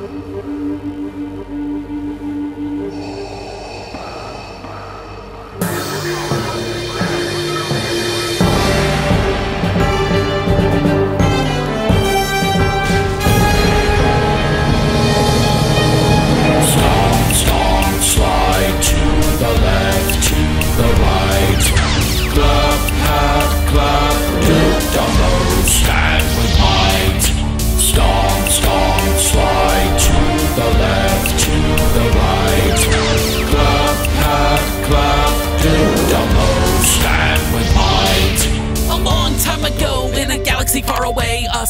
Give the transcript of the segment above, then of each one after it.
Stomp,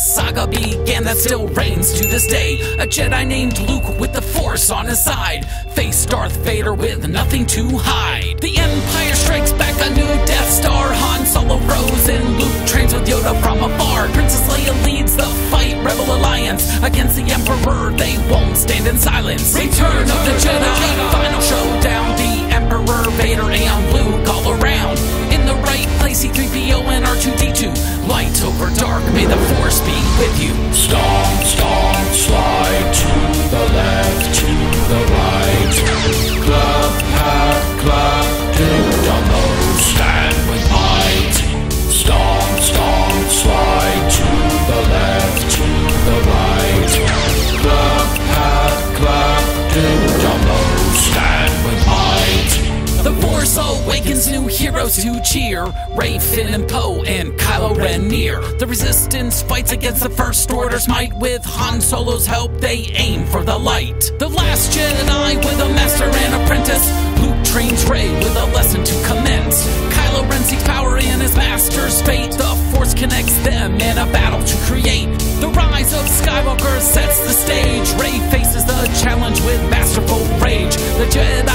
saga began that still reigns to this day. A Jedi named Luke with the Force on his side faced Darth Vader with nothing to hide. The Empire strikes back a new Death Star. Han Solo rose and Luke trains with Yoda from afar. Princess dark, may the Force be with you. Stomp, stomp, slide to the left, to the right. Clap, heroes to cheer. Rey, Finn, and Poe, and Kylo Ren near. The Resistance fights against the First Order's might. With Han Solo's help, they aim for the light. The Last Jedi with a master and apprentice. Luke trains Rey with a lesson to commence. Kylo Ren seeks power in his master's fate. The Force connects them in a battle to create. The rise of Skywalker sets the stage. Rey faces the challenge with masterful rage. The Jedi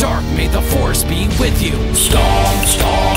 dark, may the Force be with you. Stomp, stomp,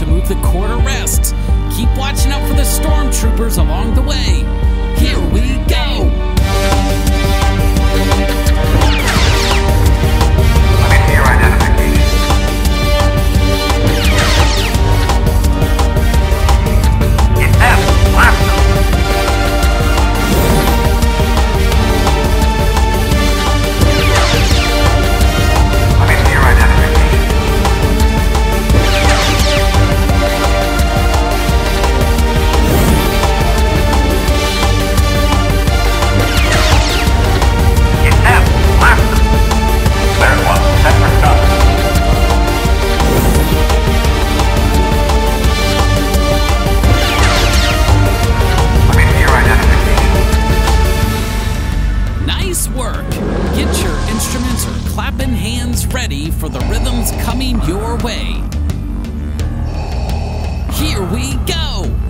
to move the quarter rests. Keep watching out for the stormtroopers along the way. Clapping hands ready for the rhythms coming your way. Here we go!